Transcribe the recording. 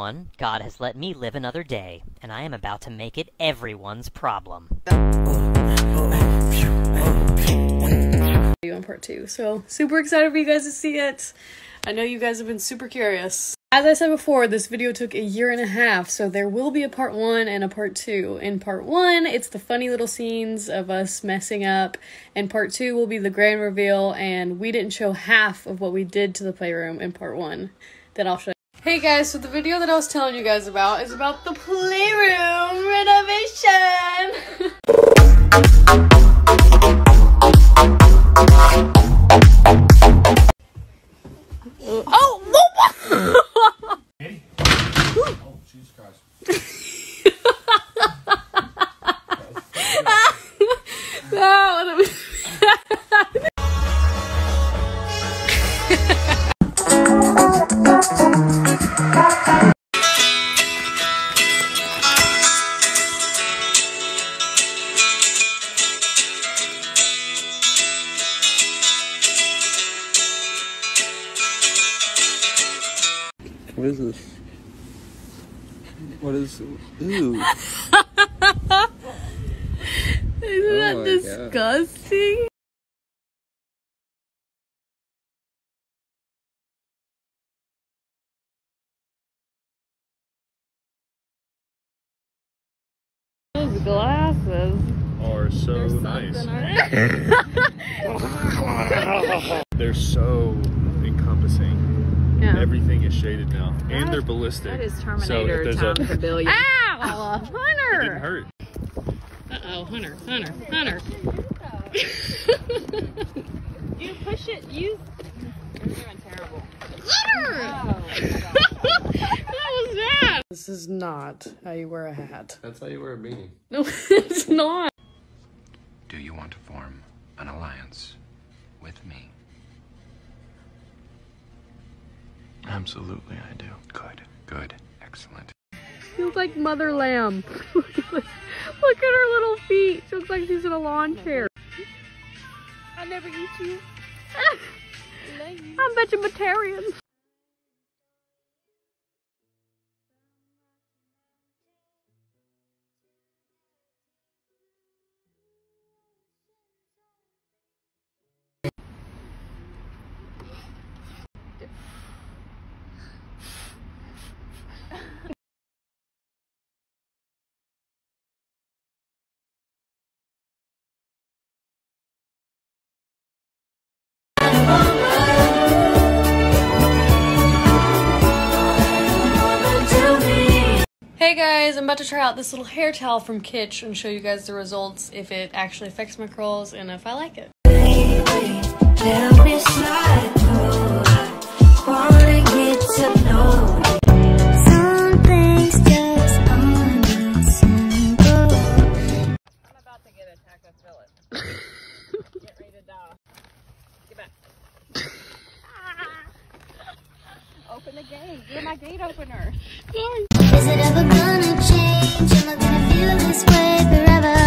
everyone. God has let me live another day, and I am about to make it everyone's problem. On part two, so super excited for you guys to see it. I know you guys have been super curious. As I said before, this video took a year and a half, so there will be a part one and a part two. In part one, it's the funny little scenes of us messing up, and part two will be the grand reveal, and we didn't show half of what we did to the playroom in part one that I'll show you. Hey guys, so the video that I was telling you guys about is about the playroom renovation! Oh, oh, What is this? What is? Ooh. Isn't that oh disgusting? Those glasses are so nice. They're so encompassing. Yeah. Everything is shaded now, that, and they're ballistic. That is Terminator so Tom a... Pavilion. Ow! Hunter! It didn't hurt. Uh oh, Hunter, Hunter, Hunter. you push it. You. You're doing terrible. Hunter! what was that? This is not how you wear a hat. That's how you wear a beanie. No, it's not. Do you want to form an alliance with me? Absolutely, I do. Good, good, excellent. She looks like Mother Lamb. Look at her little feet. She looks like she's in a lawn chair. I never eat you. I'm vegetarian. Hey guys, I'm about to try out this little hair towel from Kitsch and show you guys the results, if it actually affects my curls, and if I like it. Open the gate. My gate opener. Sorry. Change? Am I gonna feel this way forever?